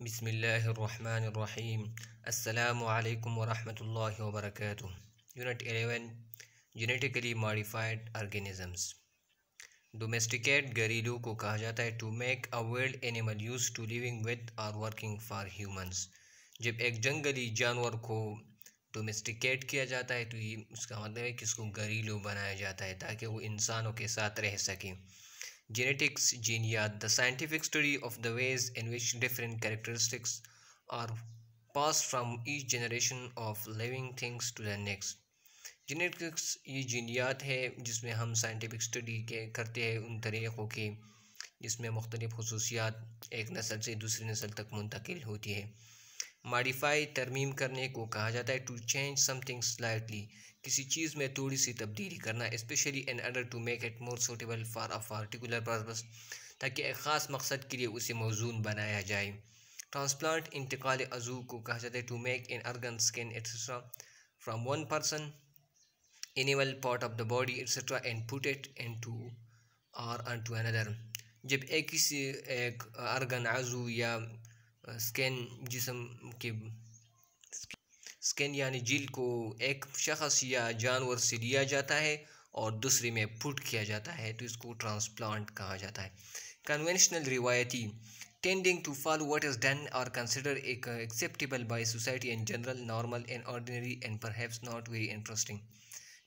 بسم اللہ الرحمن الرحیم۔ السلام علیکم ورحمۃ اللہ وبرکاتہ۔ Unit 11 genetically modified organisms. Domesticate گھریلو کو کہا جاتا ہے to make a world animal use to living with or working for humans جب ایک جنگلی جانور کو ڈومیسٹیکیٹ کیا جاتا ہے تو یہ اس کا مطلب ہے کہ اس کو گھریلو بنایا جاتا ہے تاکہ وہ انسانوں کے ساتھ رہ سکیں genetics جینیات the scientific study of the ways in which different characteristics are passed from each generation of living things to the next genetics یہ جینیات ہے جس میں ہم سائنٹیفک اسٹڈی کے کرتے ہیں ان طریقوں کے جس میں مختلف خصوصیات ایک نسل سے دوسری نسل تک منتقل ہوتی ہے ماڈیفائی ترمیم کرنے کو کہا جاتا ہے to change something slightly کسی چیز میں تھوڑی سی تبدیلی کرنا especially in order to make it more suitable for a particular purpose تاکہ ایک خاص مقصد کے لیے اسے موزون بنایا جائے۔ ٹرانسپلانٹ انتقال عضو کو کہا جاتا ہے to make an organ skin etcetera from one person animal part of the body etcetera and put it into or into اندر جب ایک کسی، ایک ارگن عضو یا اسکین جسم کے اسکن یعنی جیل کو ایک شخص یا جانور سے لیا جاتا ہے اور دوسرے میں پٹ کیا جاتا ہے، تو اس کو ٹرانسپلانٹ کہا جاتا ہے۔ کنونشنل روایتی tending to follow what is done or consider ایک acceptable by society in general, normal and ordinary and perhaps not very interesting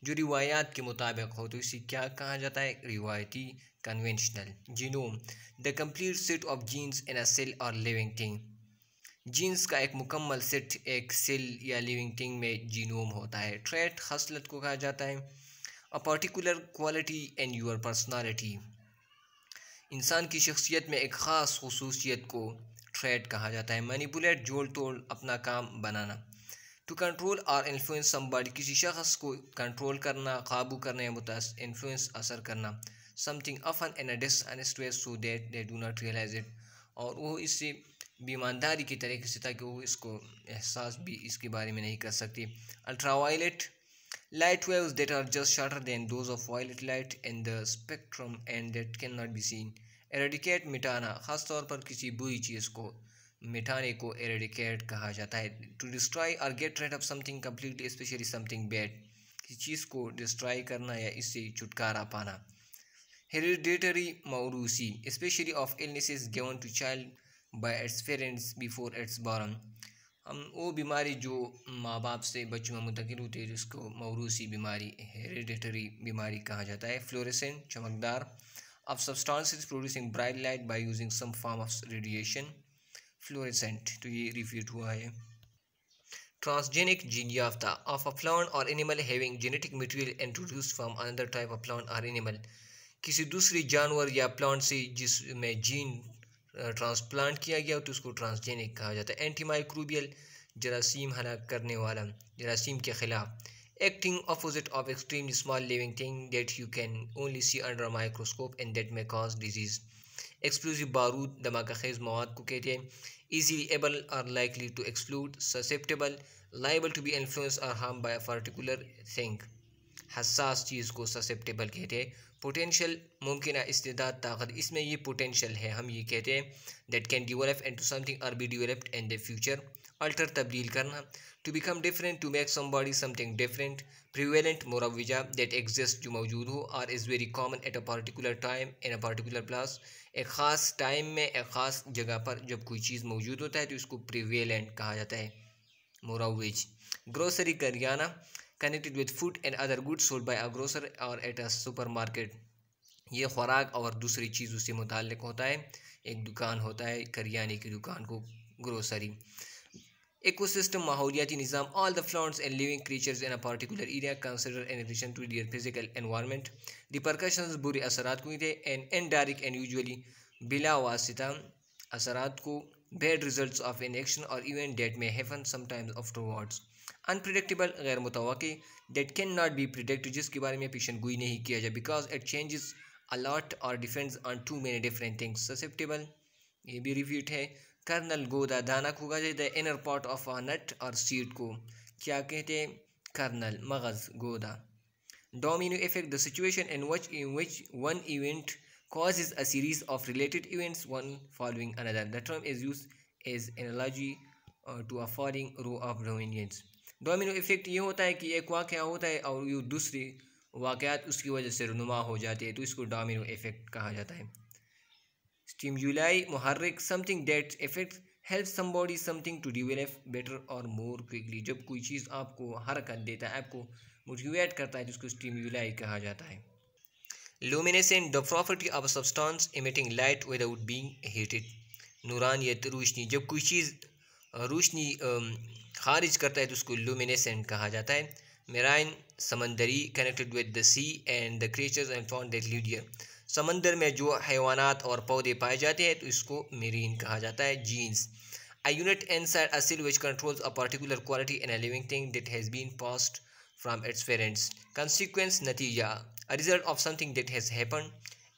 جو روایات کے مطابق ہو، تو اسی کیا کہا جاتا ہے؟ روایتی conventional. Genome the complete set of genes in a cell or living thing genes کا ایک مکمل سیٹ ایک سیل یا لیونگ تھنگ میں جینوم ہوتا ہے۔ ٹریٹ خصلت کو کہا جاتا ہے۔ A particular quality and your personality انسان کی شخصیت میں ایک خاص خصوصیت کو ٹریٹ کہا جاتا ہے۔ مینیپولیٹ جوڑ توڑ، اپنا کام بنانا۔ To control or influence somebody کسی شخص کو کنٹرول کرنا، قابو کرنا یا متاثر انفلوئنس اثر کرنا۔ Something often in a disinterest so that they do not realize it اور وہ اس سے بیمانداری کی طریقے سے تاکہ وہ اس کو احساس بھی اس کے بارے میں نہیں کر سکتی۔ Ultraviolet light waves that are just shorter than those of violet light in the spectrum and that cannot be seen eradicate مٹانا خاص طور پر کسی بری چیز کو مٹانے کو ایریڈیکیٹ کہا جاتا ہے۔ To destroy or get rid of something completely especially something bad کسی چیز کو ڈسٹرائی کرنا یا اس سے چھٹکارا پانا۔ Hereditary موروثی especially of illnesses given to child by its parents before it's born ہم وہ بیماری جو ماں باپ سے بچوں میں منتقل ہوتی ہے جس کو موروثی بیماری ہیریڈیٹری بیماری کہا جاتا ہے فلوریسنٹ چمکدار of substances producing bright light by using some form of radiation fluorescent تو یہ ریفیوٹ ہوا ہے۔ ٹرانسجینک جین یافتہ of a plant or animal having genetic material introduce from another type of plant or animal کسی دوسری جانور یا پلانٹ سے جس میں جین ٹرانسپلانٹ کیا گیا تو اس کو ٹرانسجینک کہا جاتا ہے اینٹی مائکروبیل جراثیم ہلاک کرنے والا، جراثیم کے خلاف۔ Acting opposite of extreme small living thing that you can only see under microscope and that may cause disease explosive بارود دھماکہ خیز مواد کو کہتے ہیں۔ Easily able or likely to explode susceptible liable to be influence or harm by a thing حساس چیز کو سسیپٹیبل کہتے ہیں۔ پوٹینشیل ممکنہ استعداد طاقت، اس میں یہ پوٹینشیل ہے، ہم یہ کہتے ہیں that can develop into something or be developed in the future alter تبدیل کرنا to become different to make somebody something different prevalent مروجہ that exist جو موجود ہو، or is very common at a particular time in a particular place ایک خاص time میں، ایک خاص جگہ پر جب کوئی چیز موجود ہوتا ہے، تو اس کو پریویلنٹ کہا جاتا ہے موروج grocery kirana connected with food and other good sold by a grocer اور ایٹ اے سپر مارکیٹ یہ خوراک اور دوسری چیزوں سے متعلق ہوتا ہے۔ ایک دکان ہوتا ہے، کریانے کی دکان کو گروسری ایکو سسٹم ماحولیاتی نظام all the plants and living creatures in a particular area consider in addition to their physical environment repercussions برے اثرات کو تھے and indirect and usually بلا واسطہ اثرات کو bad results of an action or event that may happen sometimes afterwards unpredictable غیر متوقع that can not be predict جس کے بارے میں پیشن گوئی نہیں کیا جائے because it changes a lot or depends on too many different things susceptible یہ بھی ریفیٹ ہے کرنل گودا دانا کو کہا جاتا ہے inner part of a nut or seed کو. کیا کہتے ہیں؟ کرنل مغز، گودا. Domino effect the situation in which in which one event causes a series of related events one following another. The term is used as analogy to a falling row of dominoes domino effect یہ ہوتا ہے کہ ایک واقعہ ہوتا ہے اور یہ دوسری واقعات اس کی وجہ سے رنما ہو جاتے ہیں تو اس کو ڈومینو افیکٹ کہا جاتا ہے۔ اسٹیمولائی محرک something that affect help somebody something to develop better or more quickly جب کوئی چیز آپ کو حرکت دیتا ہے، آپ کو موٹیویٹ کرتا ہے، جس کو اسٹیمولائی کہا جاتا ہے۔ Luminescent the property of substance emitting light without being heated نورانیت روشنی جب کوئی چیز روشنی خارج کرتا ہے تو اس کو لومینیسنٹ کہا جاتا ہے۔ میرائن سمندری connected with the sea and the creatures and found that لیڈیئر سمندر میں جو حیوانات اور پودے پائے جاتے ہیں تو اس کو میرین کہا جاتا ہے genes a unit inside cell which controls a particular quality in a living thing that has been passed from its parents consequence نتیجہ result of something that has happen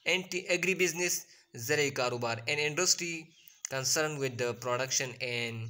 anti agribusiness زرعی کاروبار an industry concerned with the production and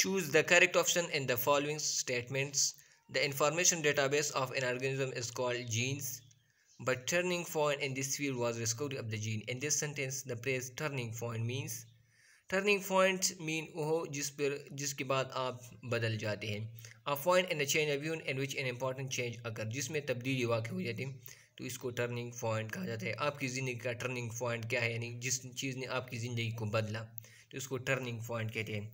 choose the correct option in the following statements. The information database of an organism is called genes but turning point in this field was discovery of the gene. In this sentence the phrase turning point means turning point mean وہ جس پر جس کے بعد آپ بدل جاتے ہیں۔ A point in change of view in which an important change اگر جس میں تبدیلی واقع ہو جاتی۔ ہے تو اس کو ٹرننگ پوائنٹ کہا جاتا ہے۔ آپ کی زندگی کا ٹرننگ پوائنٹ کیا ہے؟ یعنی جس چیز نے آپ کی زندگی کو بدلا، تو اس کو ٹرننگ پوائنٹ کہتے ہیں۔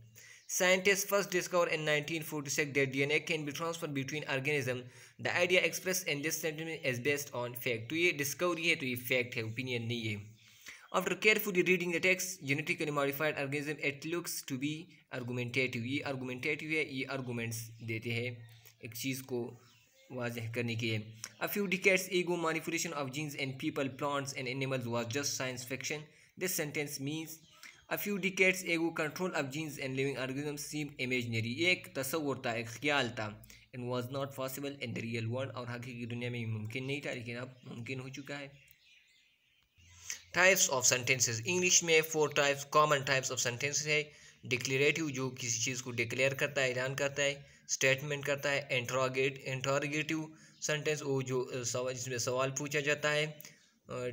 Scientists first discovered in 1946 that DNA can be transferred between organisms. The idea expressed in this sentence is based on fact. تو یہ ڈسکوری ہے، تو یہ فیکٹ ہے، opinion نہیں ہے۔ After carefully reading the text genetically modified organism it looks to be argumentative یہ argumentative ہے یہ آرگومنٹس دیتے ہیں ایک چیز کو واضح کرنے کے لیے few decades ago manipulation of genes and people plants and animals was just science fiction this sentence means few decades ago control of genes and living organism seem imaginary یہ ایک تصور تھا ایک خیال تھا and was not possible in the real world اور حقیقی دنیا میں ممکن نہیں تھا لیکن اب ممکن ہو چکا ہے ٹائپس آف سینٹینسز انگلش میں four types common types of sentences ہے. ڈکلیریٹیو جو کسی چیز کو ڈکلیئر کرتا ہے، اعلان کرتا ہے اسٹیٹمنٹ کرتا ہے انٹراگیٹ انٹراگیٹیو سینٹینس وہ جو جس میں سوال پوچھا جاتا ہے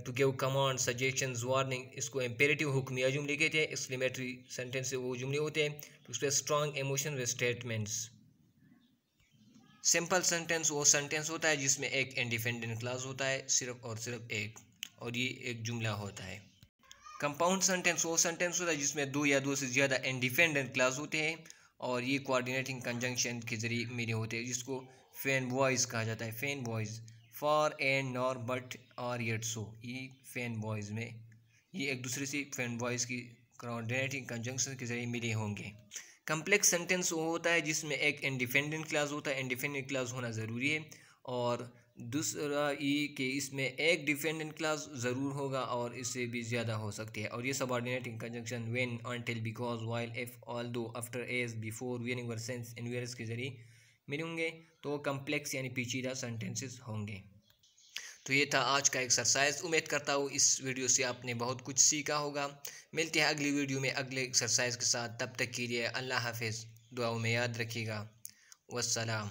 to give command suggestions warning اس کو امپیریٹیو حکمیہ جملے کہتے ہیں ایکسکلیمیٹری سینٹینس سے وہ جملے ہوتے ہیں، اس پہ اسٹرانگ ایموشن و اسٹیٹمنٹس سمپل سینٹینس وہ سینٹینس ہوتا ہے جس میں ایک انڈیپینڈنٹ کلاس ہوتا ہے، صرف اور صرف ایک اور یہ ایک جملہ ہوتا ہے۔ کمپاؤنڈ سینٹینس وہ سینٹینس ہوتا ہے جس میں دو یا دو سے زیادہ انڈیپینڈنٹ کلاس ہوتے ہیں اور یہ کوآڈینیٹنگ کنجنکشن کے ذریعے میرے ہوتے ہیں، جس کو فین بوائز کہا جاتا ہے۔ Fan boys, for and nor but or yet so. یہ فین بوائز میں، یہ ایک دوسرے سے فین بوائز کی کوآڈینیٹنگ کنجنکشن کے ذریعے ملے ہوں گے۔ کمپلیکس سینٹینس وہ ہوتا ہے جس میں ایک انڈیپینڈنٹ کلاس ہوتا ہے۔ انڈیپینڈنٹ کلاس ہونا ضروری ہے اور دوسرا یہ کہ اس میں ایک ڈیفینڈنٹ کلاس ضرور ہوگا اور اس سے بھی زیادہ ہو سکتی ہے اور یہ subordinating conjunction when until because while if although after as before waning since انویئرس کے ذریعے ملیں گے۔ تو کمپلیکس یعنی پیچیدہ سینٹینسز ہوں گے۔ تو یہ تھا آج کا ایکسرسائز امید کرتا ہوں اس ویڈیو سے آپ نے بہت کچھ سیکھا ہوگا۔ ملتے ہیں اگلی ویڈیو میں اگلے ایکسرسائز کے ساتھ۔ تب تک کے لیے اللہ حافظ۔ دعاؤں میں یاد رکھیے گا۔ والسلام۔